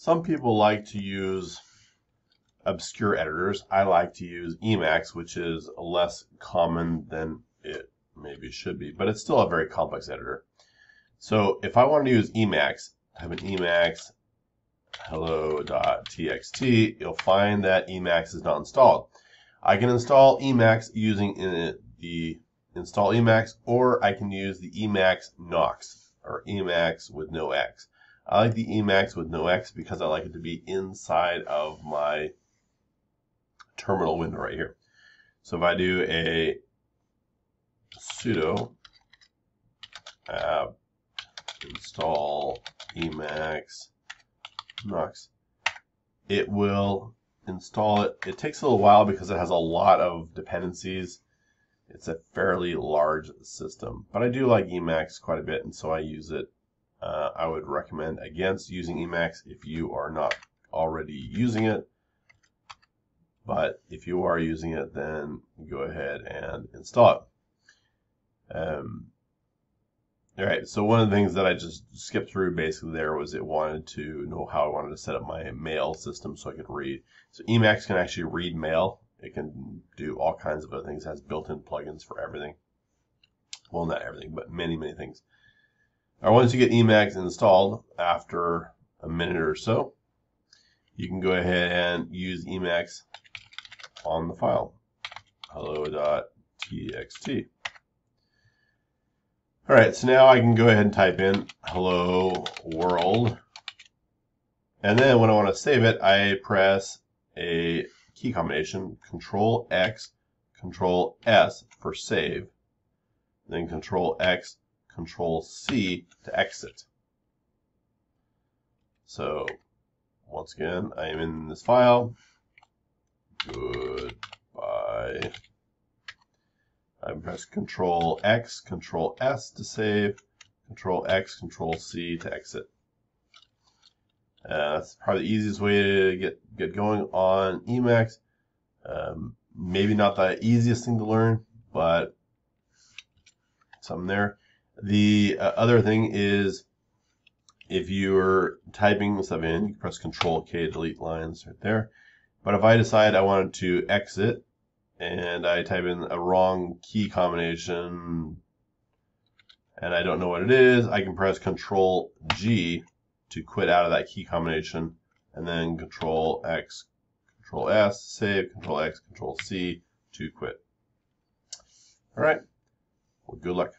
Some people like to use obscure editors. I like to use Emacs, which is less common than it maybe should be, but it's still a very complex editor. So if I want to use Emacs, I have an Emacs hello.txt, you'll find that Emacs is not installed. I can install Emacs using uh, the install Emacs, or I can use the Emacs Nox, or Emacs with no X. I like the Emacs with no X because I like it to be inside of my terminal window right here. So if I do a sudo apt install Emacs Nox, it will install it. It takes a little while because it has a lot of dependencies. It's a fairly large system, but I do like Emacs quite a bit, and so I use it. Uh, I would recommend against using Emacs if you are not already using it. But if you are using it, then go ahead and install it. Um, all right, so one of the things that I just skipped through basically there was it wanted to know how I wanted to set up my mail system so I could read. So Emacs can actually read mail. It can do all kinds of other things. It has built-in plugins for everything. Well, not everything, but many, many things. Right, once you get Emacs installed, after a minute or so, you can go ahead and use Emacs on the file, hello.txt. All right, so now I can go ahead and type in hello world. And then when I want to save it, I press a key combination, Control X, Control S for save, then Control X, Control C to exit. So once again, I am in this file. Goodbye. I press Control X, Control S to save, Control X, Control C to exit. Uh, that's probably the easiest way to get, get going on Emacs. Um, maybe not the easiest thing to learn, but something there. The uh, other thing is if you're typing stuff in, you can press Control K, delete lines right there. But if I decide I wanted to exit, and I type in a wrong key combination and I don't know what it is, I can press Control G to quit out of that key combination and then Control X, Control S, save, Control X, Control C to quit. All right, well, good luck.